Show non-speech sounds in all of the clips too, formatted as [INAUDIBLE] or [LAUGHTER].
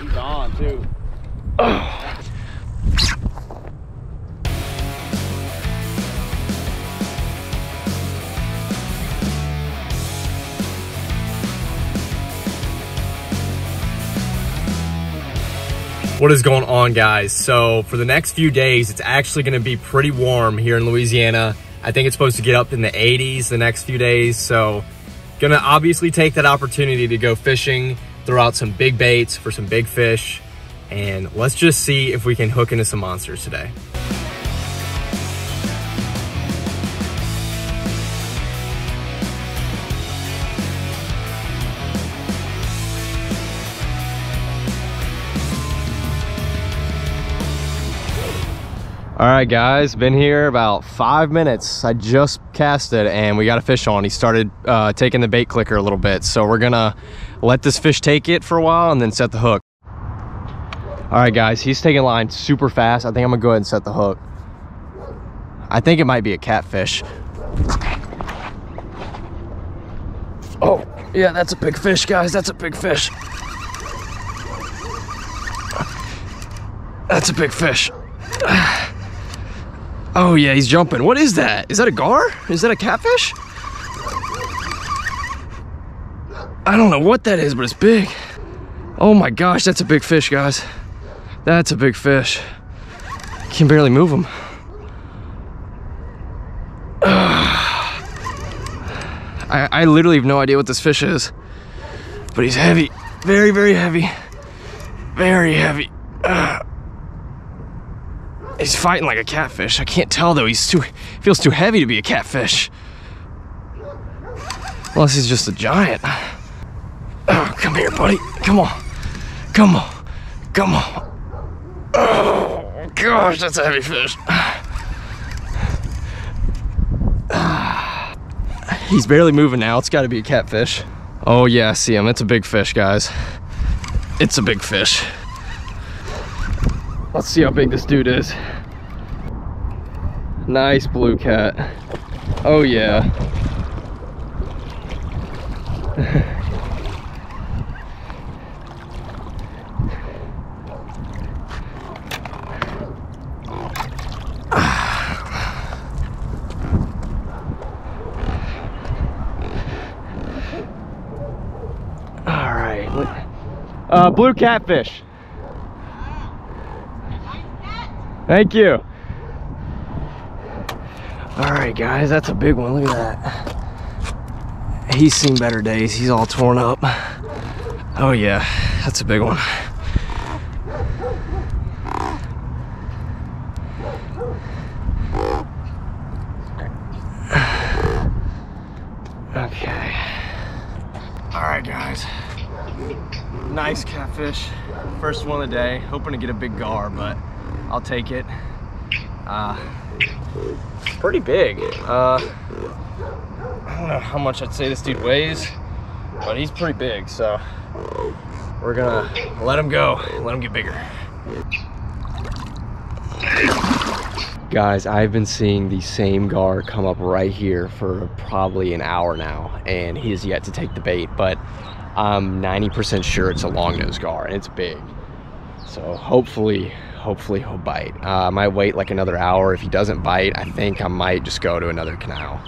He's on too. What is going on guys? So for the next few days, it's actually gonna be pretty warm here in Louisiana. I think it's supposed to get up in the 80s the next few days. So gonna obviously take that opportunity to go fishing, throw out some big baits for some big fish, and let's just see if we can hook into some monsters today. All right, guys, been here about five minutes. I just casted and we got a fish on. He started uh, taking the bait clicker a little bit. So we're gonna let this fish take it for a while and then set the hook. All right, guys, he's taking line super fast. I think I'm gonna go ahead and set the hook. I think it might be a catfish. Oh, yeah, that's a big fish, guys. That's a big fish. That's a big fish. [SIGHS] Oh yeah, he's jumping. What is that? Is that a gar? Is that a catfish? I don't know what that is, but it's big. Oh my gosh, that's a big fish, guys. That's a big fish. Can barely move him. [SIGHS] I, I literally have no idea what this fish is, but he's heavy. Very, very heavy. Very heavy. Ugh. He's fighting like a catfish. I can't tell though. He's too feels too heavy to be a catfish. Unless he's just a giant. Oh, come here, buddy. Come on. Come on. Come on. Oh gosh, that's a heavy fish. He's barely moving now. It's got to be a catfish. Oh yeah, I see him. It's a big fish, guys. It's a big fish. Let's see how big this dude is. Nice blue cat. Oh yeah. All right. Uh, blue catfish. Thank you. All right, guys, that's a big one. Look at that. He's seen better days. He's all torn up. Oh yeah, that's a big one. Okay. All right, guys. Nice catfish. First one of the day. Hoping to get a big gar, but I'll take it. Uh, pretty big. Uh, I don't know how much I'd say this dude weighs, but he's pretty big, so we're gonna let him go, let him get bigger. Guys, I've been seeing the same gar come up right here for probably an hour now, and he has yet to take the bait, but I'm 90% sure it's a long nose gar, and it's big. So hopefully, hopefully he'll bite. Uh, I might wait like another hour. If he doesn't bite, I think I might just go to another canal.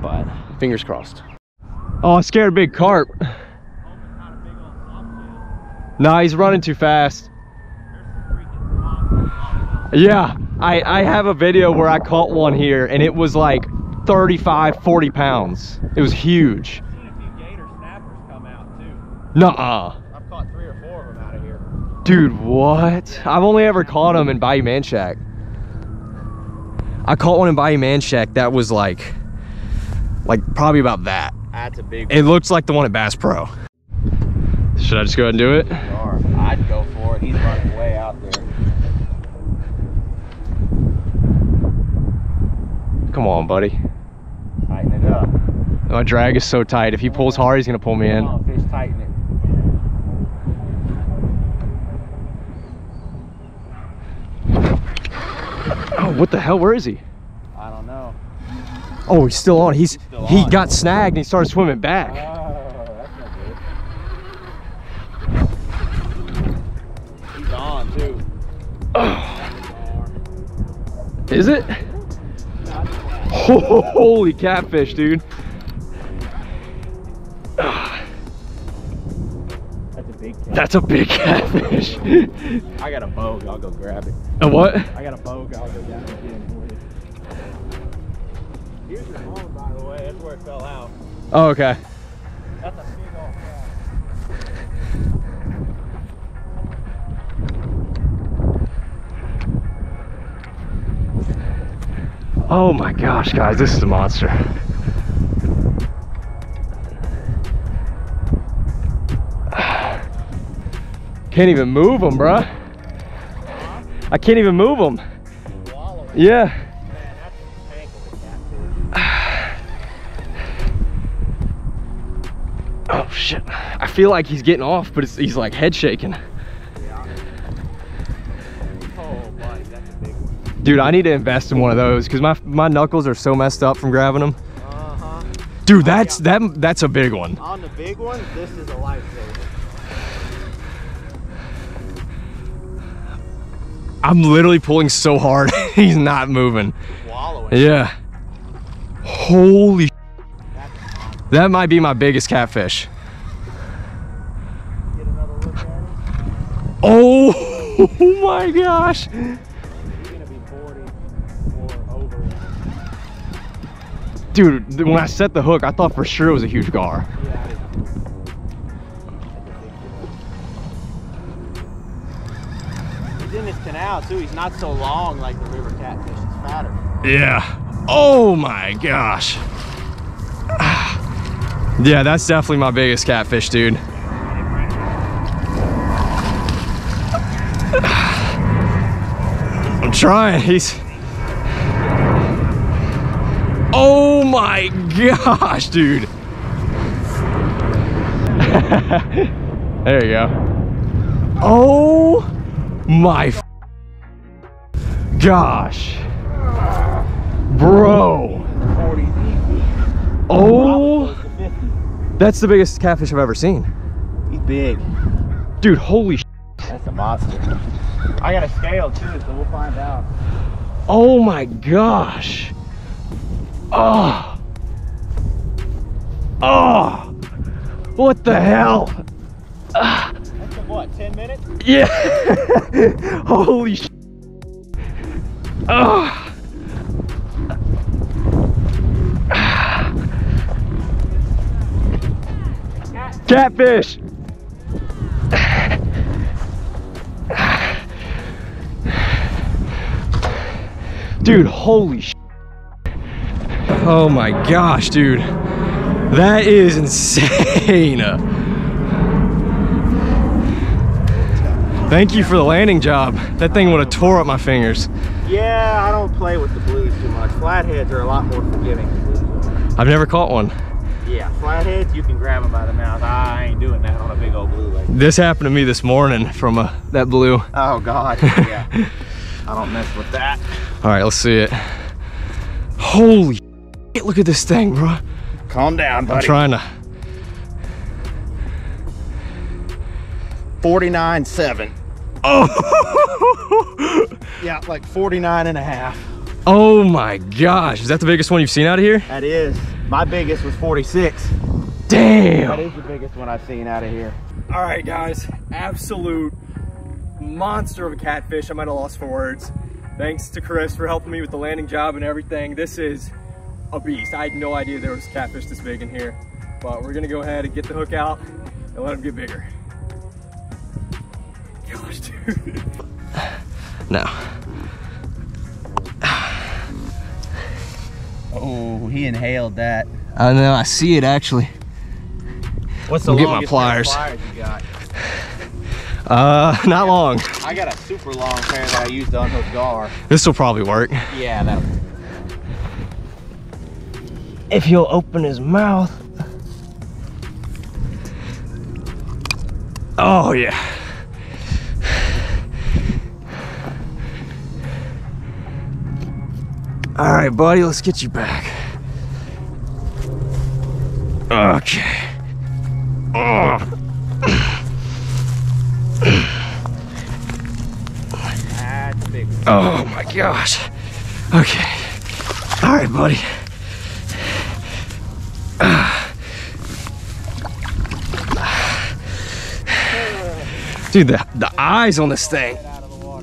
But fingers crossed. Oh, I scared a big carp. Nah, he's running too fast. Yeah, I, I have a video where I caught one here and it was like 35, 40 pounds. It was huge. seen Dude, what? I've only ever caught them in Bayou Manchac. I caught one in Bayou Manchac that was like, like probably about that. That's a big one. It looks like the one at Bass Pro. Should I just go ahead and do it? I'd go for it. He's running way out there. Come on, buddy. Tighten it up. My drag is so tight. If he pulls hard, he's gonna pull me in. Come on, fish, tighten it. Oh, what the hell? Where is he? I don't know. Oh, he's still on. He's, still he on. got snagged and he started swimming back. Oh, that's not good. He's on too. Is it? [LAUGHS] Holy catfish, dude. That's a big cat. That's a big catfish. I got a bogue. I'll go grab it. A what? I got a bogue. I'll go down and get him for you. Here's your home, by the way. That's where it fell out. Oh, okay. That's a big old cat. Oh my gosh, guys, this is a monster. Can't even move them, bruh. I can't even move them. Yeah. Man, that's [SIGHS] a tank of a catfish. Oh shit. I feel like he's getting off, but it's, he's like head shaking. Yeah. Oh, buddy, that's a big one. Dude, I need to invest in one of those because my my knuckles are so messed up from grabbing them. Uh-huh. Dude, that's that that's a big one. On the big one, this is a lifesaver. I'm literally pulling so hard, [LAUGHS] he's not moving. Wallowing. Yeah. Holy. sh- That's a monster. That might be my biggest catfish. Get another look at him. Oh, [LAUGHS] oh, my gosh. He's gonna be 40 or over. Dude, when I set the hook, I thought for sure it was a huge gar. Canal too. He's not so long like the river catfish. He's fatter. Yeah. Oh my gosh. [SIGHS] Yeah, that's definitely my biggest catfish, dude. [SIGHS] I'm trying. He's. Oh my gosh, dude. [LAUGHS] there you go. Oh my gosh. Bro. Oh, Close to 50. that's the biggest catfish I've ever seen. He's big. Dude, holy That's a monster. I got a scale too, so we'll find out. Oh my gosh. Oh. Oh. What the hell? Ah. That's in what, 10 minutes? Yeah. [LAUGHS] holy sh- Oh. Catfish. Dude, holy sh- Oh my gosh, dude. That is insane. Thank you for the landing job. That thing would have tore up my fingers. Yeah, I don't play with the blues too much. Flatheads are a lot more forgiving than blues are. I've never caught one. Yeah, flatheads, you can grab them by the mouth. I ain't doing that on a big old blue lake. This happened to me this morning from uh, that blue. Oh, God. Yeah. [LAUGHS] I don't mess with that. All right, let's see it. Holy shit, look at this thing, bro. Calm down, buddy. I'm trying to. 49.7. Oh! [LAUGHS] Yeah, like 49 and a half. oh my gosh, is that the biggest one you've seen out of here? That is. My biggest was 46. Damn! is the biggest one I've seen out of here. All right, guys, absolute monster of a catfish. I might have lost for words. Thanks to Chris for helping me with the landing job and everything. This is a beast. I had no idea there was catfish this big in here, but we're gonna go ahead and get the hook out and let them get bigger. Gosh, dude. No. Oh, he inhaled that. I know, I see it actually. What's the Get my longest pair of pliers. pliers you got? Uh, not long. I got a super long pair that I used to unhook gar. This will probably work. Yeah, that. If he'll open his mouth. Oh yeah. All right, buddy, let's get you back. Okay. Oh. Oh my gosh. Okay. All right, buddy. Dude, the, the eyes on this thing.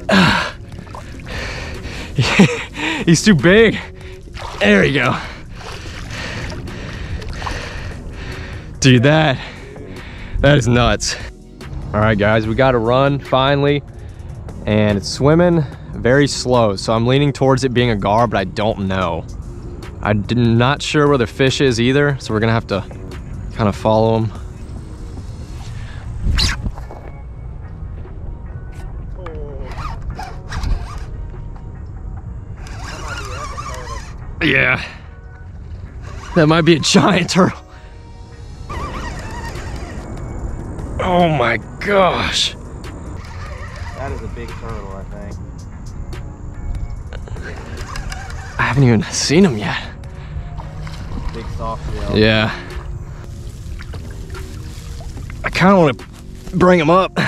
[SIGHS] He's too big. There you go. Dude, that that is nuts. All right, guys, we got to run finally, and it's swimming very slow. So I'm leaning towards it being a gar, but I don't know. I'm not sure where the fish is either, so we're gonna have to kind of follow him. Yeah. That might be a giant turtle. Oh my gosh. That is a big turtle, I think. I haven't even seen him yet. Big soft shell. Yeah. I kind of want to bring him up.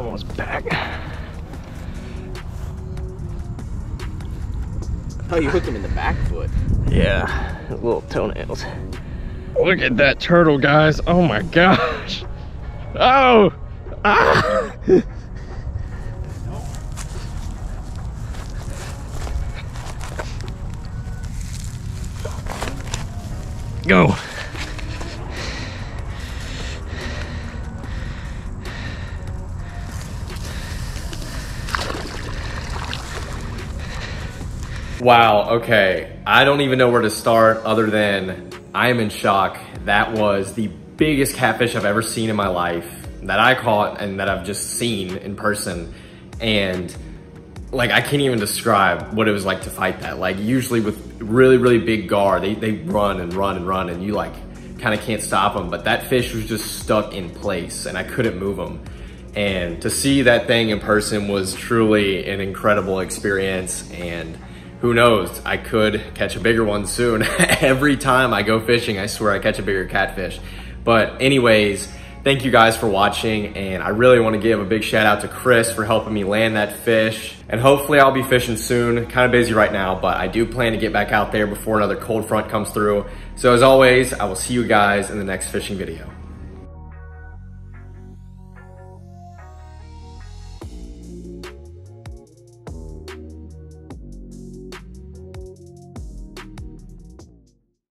Let's turn back. Oh, you hooked him in the back foot. Yeah, little toenails. Look at that turtle, guys. Oh my gosh. Oh! Ah! Go. Wow, okay. I don't even know where to start other than I am in shock. That was the biggest catfish I've ever seen in my life that I caught and that I've just seen in person. And like, I can't even describe what it was like to fight that. Like usually with really, really big gar, they, they run and run and run and you like kind of can't stop them. But that fish was just stuck in place and I couldn't move him. And to see that thing in person was truly an incredible experience. And who knows, I could catch a bigger one soon. [LAUGHS] Every time I go fishing, I swear I catch a bigger catfish. But anyways, thank you guys for watching. And I really want to give a big shout out to Chris for helping me land that fish. And hopefully I'll be fishing soon. Kind of busy right now, but I do plan to get back out there before another cold front comes through. So as always, I will see you guys in the next fishing video.